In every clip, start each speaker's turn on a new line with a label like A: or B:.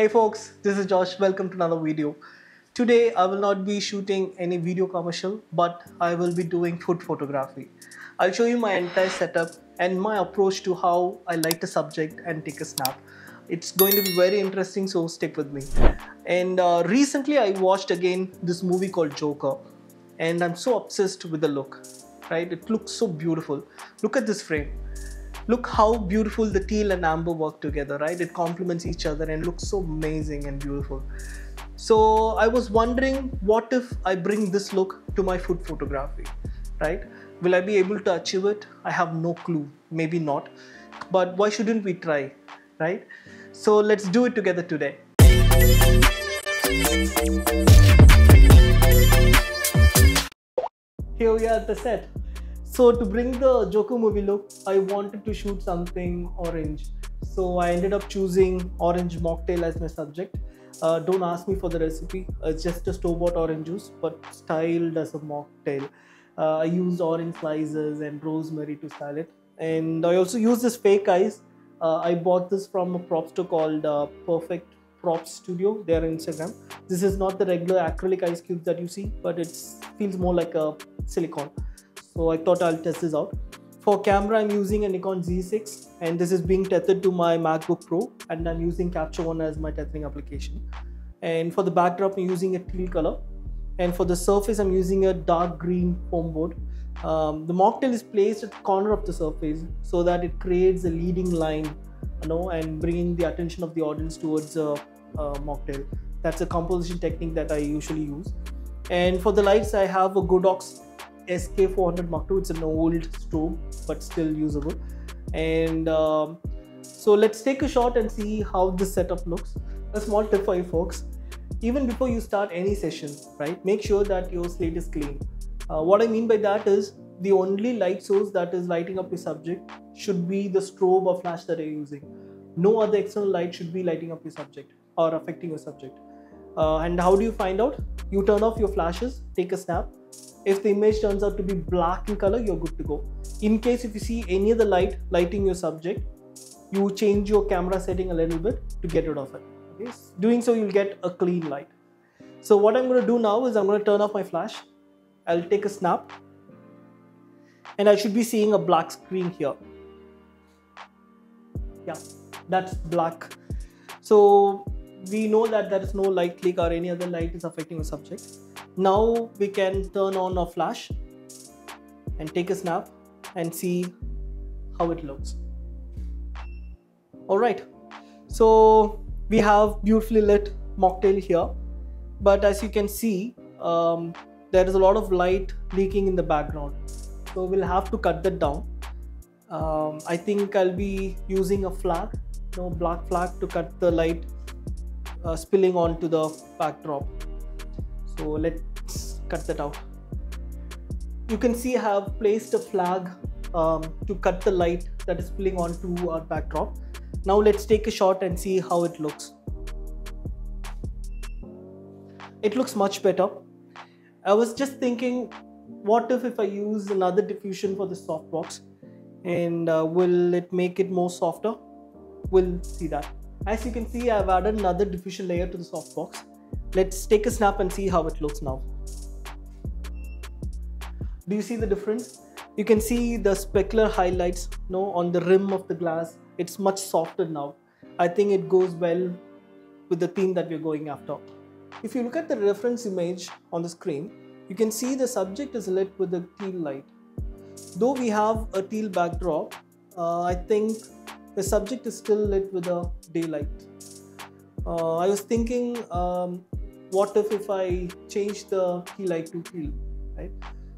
A: Hey folks, this is Josh. Welcome to another video. Today I will not be shooting any video commercial, but I will be doing food photography. I'll show you my entire setup and my approach to how I light a subject and take a snap. It's going to be very interesting, so stick with me. And uh, recently I watched again this movie called Joker, and I'm so obsessed with the look. Right? It looks so beautiful. Look at this frame look how beautiful the teal and amber work together right? It complements each other and looks so amazing and beautiful. So i was wondering what if i bring this look to my food photography right? Will i be able to achieve it? I have no clue. Maybe not. But why shouldn't we try right? So let's do it together today. Here we are at the set so to bring the Joker movie look, I wanted to shoot something orange. So I ended up choosing orange mocktail as my subject. Uh, don't ask me for the recipe. It's just a store-bought orange juice, but styled as a mocktail. Uh, I used orange slices and rosemary to style it. And I also used this fake ice. Uh, I bought this from a prop store called uh, Perfect Prop Studio. They're on Instagram. This is not the regular acrylic ice cubes that you see, but it feels more like a silicone so I thought I'll test this out. For camera, I'm using a Nikon Z6 and this is being tethered to my MacBook Pro and I'm using Capture One as my tethering application. And for the backdrop, I'm using a teal color. And for the surface, I'm using a dark green foam board. Um, the mocktail is placed at the corner of the surface so that it creates a leading line, you know, and bringing the attention of the audience towards a, a mocktail. That's a composition technique that I usually use. And for the lights, I have a Godox SK400 Mark II. It's an old strobe, but still usable. And um, so let's take a shot and see how this setup looks. A small tip for you folks. Even before you start any session, right, make sure that your slate is clean. Uh, what I mean by that is the only light source that is lighting up your subject should be the strobe or flash that you're using. No other external light should be lighting up your subject or affecting your subject. Uh, and how do you find out? You turn off your flashes, take a snap, if the image turns out to be black in color you're good to go. In case if you see any other light lighting your subject you change your camera setting a little bit to get rid of it. Okay? Doing so you'll get a clean light. So what i'm going to do now is i'm going to turn off my flash. I'll take a snap. And i should be seeing a black screen here. Yeah that's black. So we know that there is no light click or any other light is affecting the subject now we can turn on a flash and take a snap and see how it looks. Alright, so we have beautifully lit mocktail here, but as you can see, um, there is a lot of light leaking in the background. So we'll have to cut that down. Um, I think I'll be using a flag, no black flag to cut the light uh, spilling onto the backdrop. So let's cut that out. You can see I have placed a flag um, to cut the light that is spilling onto our backdrop. Now let's take a shot and see how it looks. It looks much better. I was just thinking what if if I use another diffusion for the softbox? And uh, will it make it more softer? We'll see that as you can see I've added another diffusion layer to the softbox Let's take a snap and see how it looks now. Do you see the difference? You can see the specular highlights no, on the rim of the glass. It's much softer now. I think it goes well with the theme that we're going after. If you look at the reference image on the screen, you can see the subject is lit with a teal light. Though we have a teal backdrop, uh, I think the subject is still lit with a daylight. Uh, I was thinking um, what if if I change the key light to teal, right?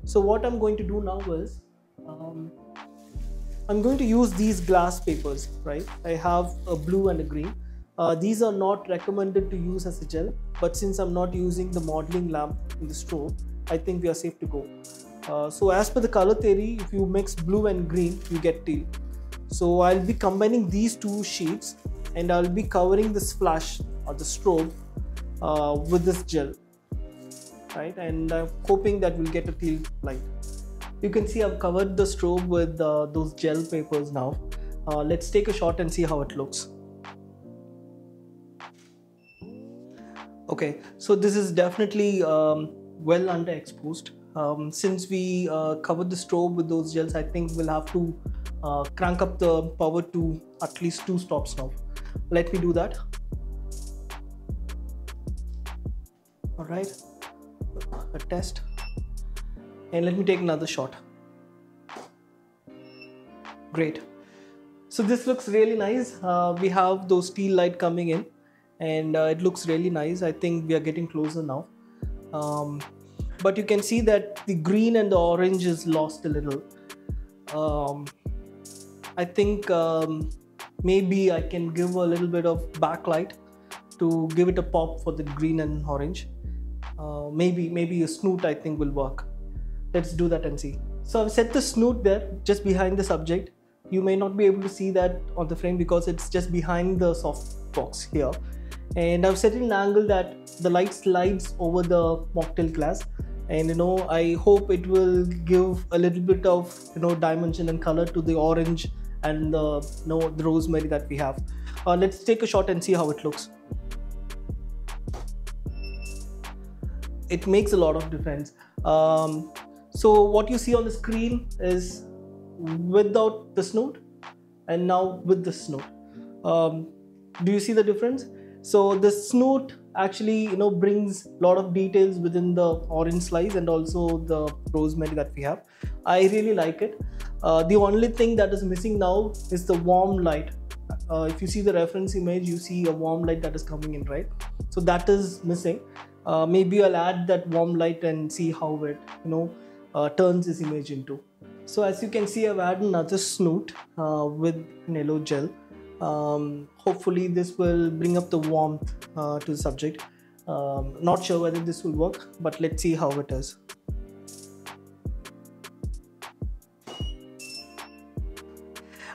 A: So what I'm going to do now is um, I'm going to use these glass papers, right? I have a blue and a green. Uh, these are not recommended to use as a gel, but since I'm not using the modeling lamp in the strobe, I think we are safe to go. Uh, so as per the color theory, if you mix blue and green, you get teal. So I'll be combining these two sheets and I'll be covering this flash or the strobe uh, with this gel right? And I'm hoping that we'll get a teal light. You can see I've covered the strobe with uh, those gel papers now. Uh, let's take a shot and see how it looks. Okay, so this is definitely um, well underexposed. Um, since we uh, covered the strobe with those gels, I think we'll have to uh, crank up the power to at least two stops now. Let me do that. All right, a test. And let me take another shot. Great. So this looks really nice. Uh, we have those teal light coming in and uh, it looks really nice. I think we are getting closer now. Um, but you can see that the green and the orange is lost a little. Um, I think um, maybe I can give a little bit of backlight to give it a pop for the green and orange. Uh, maybe maybe a snoot I think will work. Let's do that and see. So I've set the snoot there just behind the subject. You may not be able to see that on the frame because it's just behind the soft box here. And I've set an angle that the light slides over the mocktail glass and you know I hope it will give a little bit of you know dimension and color to the orange and the you know the rosemary that we have. Uh, let's take a shot and see how it looks. It makes a lot of difference. Um, so what you see on the screen is without the snoot and now with the snoot. Um, do you see the difference? So the snoot actually you know brings a lot of details within the orange slice and also the rosemary that we have. I really like it. Uh, the only thing that is missing now is the warm light. Uh, if you see the reference image, you see a warm light that is coming in, right? So that is missing. Uh, maybe I'll add that warm light and see how it, you know, uh, turns this image into. So as you can see, I've added another snoot uh, with an yellow gel. Um, hopefully this will bring up the warmth uh, to the subject. Um, not sure whether this will work, but let's see how it is.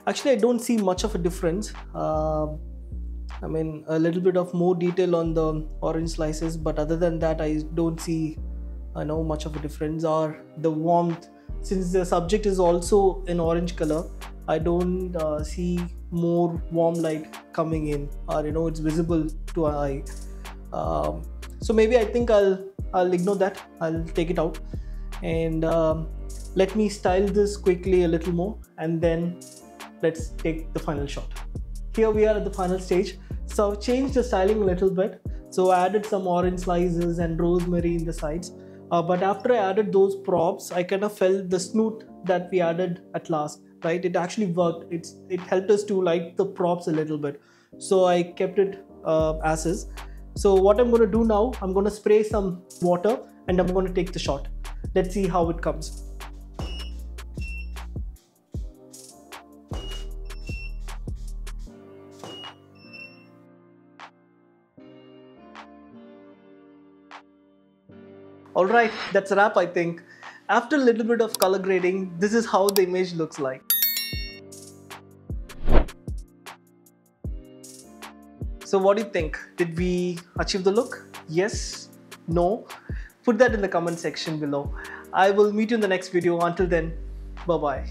A: Actually, I don't see much of a difference. Uh, I mean, a little bit of more detail on the orange slices, but other than that, I don't see I know much of a difference or the warmth. Since the subject is also in orange color I don't uh, see more warm light coming in or you know it's visible to our eye. Um, so maybe I think I'll I'll ignore that. I'll take it out. And um, let me style this quickly a little more and then let's take the final shot here we are at the final stage so I've changed the styling a little bit so I added some orange slices and rosemary in the sides uh, but after I added those props, I kind of felt the snoot that we added at last, right? It actually worked. It's it helped us to like the props a little bit. So I kept it uh, as is. So what I'm going to do now, I'm going to spray some water and I'm going to take the shot. Let's see how it comes. Alright, that's a wrap I think. After a little bit of color grading, this is how the image looks like. So what do you think? Did we achieve the look? Yes? No? Put that in the comment section below. I will meet you in the next video. Until then, bye-bye.